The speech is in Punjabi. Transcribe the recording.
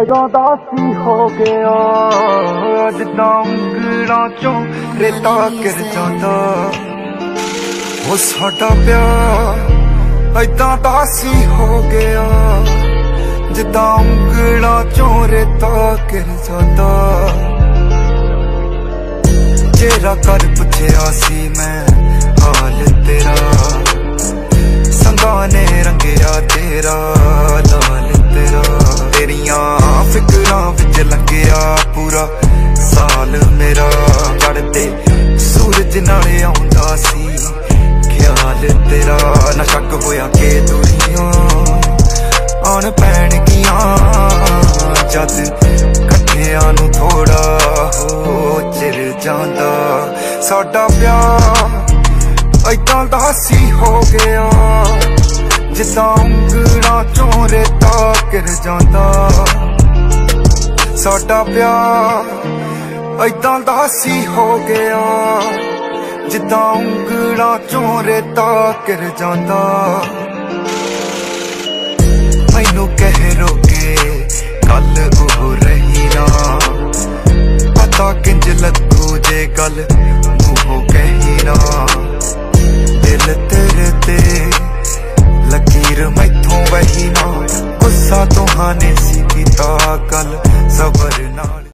ਅਜਾ ਦਾਸੀ ਹੋ ਗਿਆ ਜਿੱਦਾਂ ਉਂਗਲਾਂ ਚੋਂ ਰੇਤਾ ਗਿਰ ਜਾਂਦਾ। ਉਹ ਸਾਡਾ ਪਿਆਰ ਐਦਾਂ ਦਾਸੀ ਹੋ ਗਿਆ ਜਿੱਦਾਂ ਉਂਗਲਾਂ ਚੋਂ ਰੇਤਾ ਗਿਰ ਜਾਂਦਾ। ਜਿਹੜਾ ਕਰ ਪੁੱਛਿਆ ਸੀ ਮੈਂ ਲੰਘਿਆ ਪੂਰਾ। ਸਾਲ ਮੇਰਾ ਚੜਦੇ ਸੂਰਜ ਨਾਲ ਆਉਂਦਾ ਸੀ। ਖਿਆਲ ਤੇਰਾ ਨਾ ਸ਼ੱਕ ਹੋਇਆ ਕਿ ਦੁਨੀਆਂ ਆਣ ਪੈਣਗੀਆਂ ਜਦ ਇਕੱਠਿਆਂ ਨੂੰ ਥੋੜਾ ਹੋ ਚਿਰ ਜਾਂਦਾ। ਸਾਡਾ ਪਿਆਰ ਐਦਾਂ ਦਾ ਸੀ ਹੋ ਗਿਆ। ਜਿੱਦਾਂ ਉਂਗਲਾਂ ਚੋਂ ਰੇਤਾ ਗਿਰ ਜਾਂਦਾ। ਸਾਡਾ ਪਿਆਰ ਇਦਾਂ ਦਾ ਸੀ ਹੋ ਗਿਆ। ਜਿੱਦਾਂ ਉਂਗਲਾਂ ਚੋਂ ਰੇਤਾ ਕਰ ਜਾਂਦਾ। ਮੈਨੂੰ ਕਹਿ ਰੋਕੇ ਕੱਲ ਉਹ ਰਹੀ ਨਾ। ਪਤਾ ਕਿੰਜ ਲੱਗੂ ਜੇ ਕੱਲ ਮੂੰਹੋਂ ਕਹੀ ਨਾ। ਦਿਲ ਤੇਰੇ ਤੇ ਲਕੀਰ ਮੈਥੋਂ ਵਹੀ ਨਾ। ਗੁੱਸਾ ਨੇ ਸੀ ਕੀਤਾ ਗੱਲ।